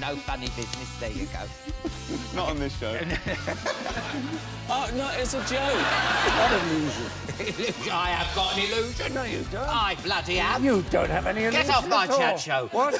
no funny business. There you go. Not on this show. Oh, no, it's a joke. What illusion? I have got an illusion. No, you don't. I bloody have. You don't have any illusion Get off my chat show. What?